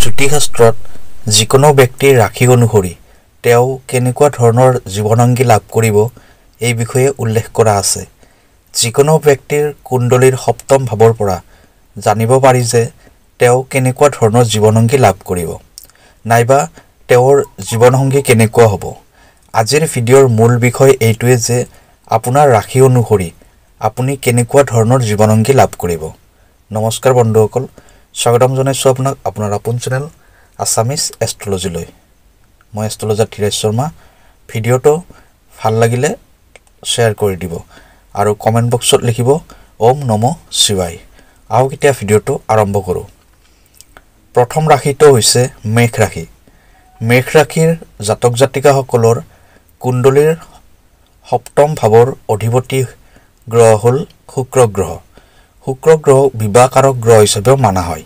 জ্যোতিষশাস্ত্ৰত যিকোনো ব্যক্তিৰ ৰাশি অনুসৰি তেওঁ কেনেকুৱা ধৰণৰ জীৱনংগী লাভ কৰিব এই বিষয়ে উল্লেখ কৰা আছে। যিকোনো ব্যক্তিৰ কুণ্ডলীৰ সপ্তম ভাৱৰ পৰা জানিব পাৰি যে তেওঁ কেনেকুৱা ধৰণৰ জীৱনংগী লাভ কৰিব। নাইবা তেওঁৰ জীৱনসংগী কেনেকুৱা হ'ব। আজিৰ ভিডিঅ'ৰ মূল বিষয় এইটোৱে যে আপোনাৰ ৰাশি অনুসৰি আপুনি কেনেকুৱা ধৰণৰ জীৱনংগী লাভ কৰিব। নমস্কাৰ বন্ধুসকল স্বাগতম জনাইছোঁ আপোনাক আপোনাৰ আপোন চেনেল আছামিজ এষ্ট্ৰলজিলৈ। মই এষ্ট্ৰলজাৰ ধীৰাজ শৰ্মা। ভিডিঅ'টো ভাল লাগিলে শ্বেয়াৰ কৰি দিব আৰু কমেণ্ট বক্সত লিখিব ওম নম শিৱাই আহক এতিয়া ভিডিঅ'টো আৰম্ভ কৰোঁ। প্ৰথম ৰাশিটো হৈছে মেঘ ৰাশি। মেঘ ৰাশিৰ জাতক জাতিকাসকলৰ কুণ্ডলীৰ সপ্তম ভাৱৰ অধিপতি গ্ৰহ হ'ল শুক্ৰ গ্ৰহ। শুক্ৰ গ্ৰহক বিবাহকাৰক গ্ৰহ হিচাপেও মানা হয়।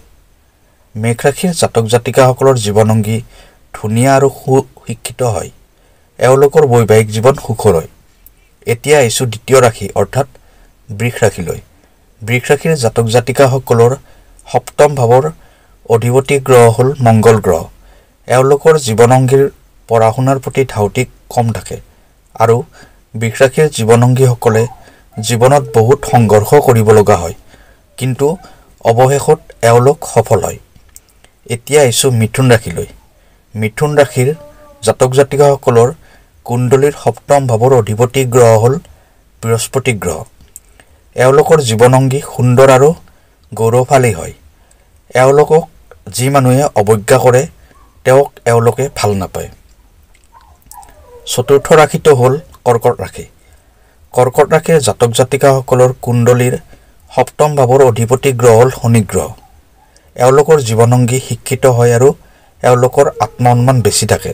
মেঘ ৰাশিৰ জাতক জাতিকাসকলৰ জীৱনংগী ধুনীয়া আৰু সুশিক্ষিত হয়। এওঁলোকৰ বৈবাহিক জীৱন সুখৰ হয়। এতিয়া আহিছোঁ দ্বিতীয় ৰাশি অৰ্থাৎ বৃষ ৰাশিলৈ। বৃষ ৰাশিৰ জাতক জাতিকাসকলৰ সপ্তম ভাৱৰ অধিপতি গ্ৰহ হ'ল মংগল গ্ৰহ। এওঁলোকৰ জীৱনংগীৰ পঢ়া শুনাৰ প্ৰতি ধাউতি কম থাকে আৰু বৃষ ৰাশিৰ জীৱনংগীসকলে জীৱনত বহুত সংঘৰ্ষ কৰিব লগা হয়। কিন্তু অৱশেষত এওঁলোক সফল হয়। এতিয়া আহিছোঁ মিথুন ৰাশিলৈ। মিথুন ৰাশিৰ জাতক জাতিকাসকলৰ কুণ্ডলীৰ সপ্তম ভাৱৰ অধিপতি গ্ৰহ হ'ল বৃহস্পতি গ্ৰহ। এওঁলোকৰ জীৱনংগী সুন্দৰ আৰু গৌৰৱশালী হয়। এওঁলোকক যি মানুহে অৱজ্ঞা কৰে তেওঁক এওঁলোকে ভাল নাপায়। চতুৰ্থ ৰাশিটো হ'ল কৰ্কট ৰাশি। কৰ্কট ৰাশিৰ জাতক জাতিকাসকলৰ কুণ্ডলীৰ সপ্তম ভাৱৰ অধিপতি গ্ৰহ হ'ল শনি গ্ৰহ। এওঁলোকৰ জীৱনংগী শিক্ষিত হয় আৰু এওঁলোকৰ আত্মসন্মান বেছি থাকে।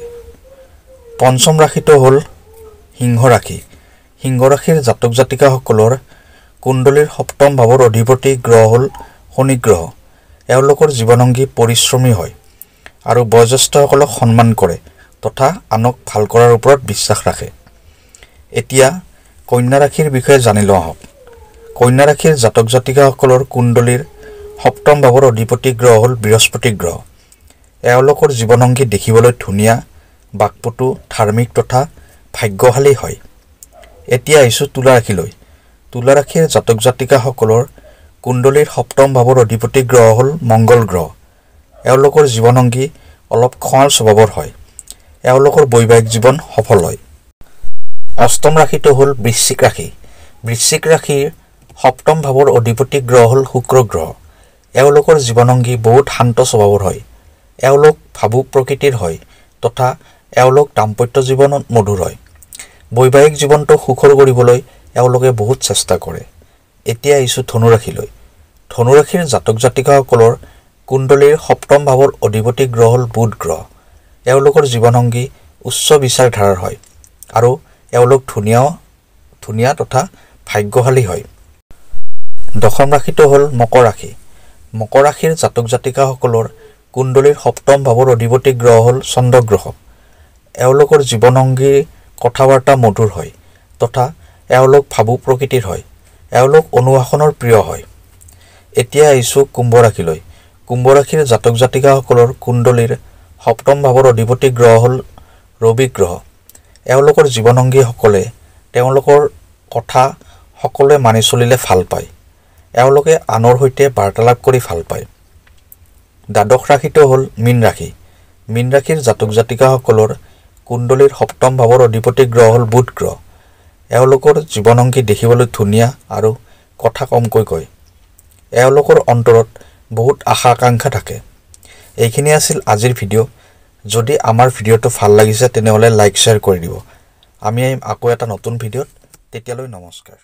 পঞ্চম ৰাশিটো হ'ল সিংহ ৰাশি। সিংহ ৰাশিৰ জাতক জাতিকাসকলৰ কুণ্ডলীৰ সপ্তম ভাৱৰ অধিপতি গ্ৰহ হ'ল শনি গ্ৰহ। এওঁলোকৰ জীৱনংগী পৰিশ্ৰমী হয় আৰু বয়োজ্যেষ্ঠসকলক সন্মান কৰে তথা আনক ভাল কৰাৰ ওপৰত বিশ্বাস ৰাখে। এতিয়া কন্যা ৰাশিৰ বিষয়ে জানি লওঁ আহক। কন্যা ৰাশিৰ জাতক জাতিকাসকলৰ কুণ্ডলীৰ সপ্তম ভাৱৰ অধিপতি গ্ৰহ হ'ল বৃহস্পতি গ্ৰহ। এওঁলোকৰ জীৱনংগী দেখিবলৈ ধুনীয়া বাকপটু ধাৰ্মিক তথা ভাগ্যশালী হয়। এতিয়া আহিছোঁ তুলা ৰাশিলৈ তুলা ৰাশিৰ জাতক জাতিকাসকলৰ কুণ্ডলীৰ সপ্তম ভাৱৰ অধিপতি গ্ৰহ হ'ল মংগল গ্ৰহ। এওঁলোকৰ জীৱনংগী অলপ খঙাল স্বভাৱৰ হয়। এওঁলোকৰ বৈবাহিক জীৱন সফল হয়। অষ্টম ৰাশিটো হ'ল বৃশ্চিক ৰাশি। বৃশ্চিক ৰাশিৰ সপ্তম ভাৱৰ অধিপতি গ্ৰহ হ'ল শুক্ৰ গ্ৰহ। এওঁলোকৰ জীৱনংগী বহুত শান্ত স্বভাৱৰ হয়। এওঁলোক ভাবুক প্ৰকৃতিৰ হয় তথা এওঁলোক দাম্পত্য জীৱনত মধুৰ হয়। বৈবাহিক জীৱনটো সুখৰ কৰিবলৈ এওঁলোকে বহুত চেষ্টা কৰে। এতিয়া আহিছোঁ ধনুৰাশিলৈ। ধনুৰাশিৰ জাতক জাতিকাসকলৰ কুণ্ডলীৰ সপ্তম ভাৱৰ অধিপতি গ্ৰহ হ'ল বুধ গ্ৰহ। এওঁলোকৰ জীৱনংগী উচ্চ বিচাৰধাৰাৰ হয় আৰু এওঁলোক ধুনীয়া ধুনীয়া তথা ভাগ্যশালী হয়। দশম ৰাশিটো হ'ল মকৰ ৰাশি। মকৰ ৰাশিৰ জাতক জাতিকাসকলৰ কুণ্ডলীৰ সপ্তম ভাৱৰ অধিপতি গ্ৰহ হ'ল চন্দ্ৰগ্ৰহ। এওঁলোকৰ জীৱনংগীৰ কথা বাৰ্তা মধুৰ হয় তথা এওঁলোক ভাবুক প্ৰকৃতিৰ হয় এওঁলোক অনুশাসনৰ প্ৰিয় হয়। এতিয়া আহিছোঁ কুম্ভ ৰাশিলৈ কুম্ভ ৰাশিৰ জাতক জাতিকাসকলৰ কুণ্ডলীৰ সপ্তম ভাৱৰ অধিপতি গ্ৰহ হ'ল ৰবি গ্ৰহ এওঁলোকৰ জীৱনংগীসকলে তেওঁলোকৰ কথা সকলোৱে মানি চলিলে ভাল পায়। এওঁলোকে আনৰ সৈতে বাৰ্তালাপ কৰি ভাল পায়। দ্বাদশ ৰাশিটো হ'ল মীন ৰাশি। মীন ৰাশিৰ জাতক জাতিকাসকলৰ কুণ্ডলীৰ সপ্তম ভাৱৰ অধিপতি গ্ৰহ হ'ল বুধ গ্ৰহ। এওঁলোকৰ জীৱনংগী দেখিবলৈ ধুনীয়া আৰু কথা কমকৈ কয়। এওঁলোকৰ অন্তৰত বহুত আশা আকাংক্ষা থাকে। এইখিনি আছিল আজিৰ ভিডিঅ' যদি আমাৰ ভিডিঅ'টো ভাল লাগিছে তেনেহ'লে লাইক শ্বেয়াৰ কৰি দিব। আমি আহিম আকৌ এটা নতুন ভিডিঅ'ত। তেতিয়ালৈ নমস্কাৰ।